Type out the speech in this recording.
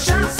shots.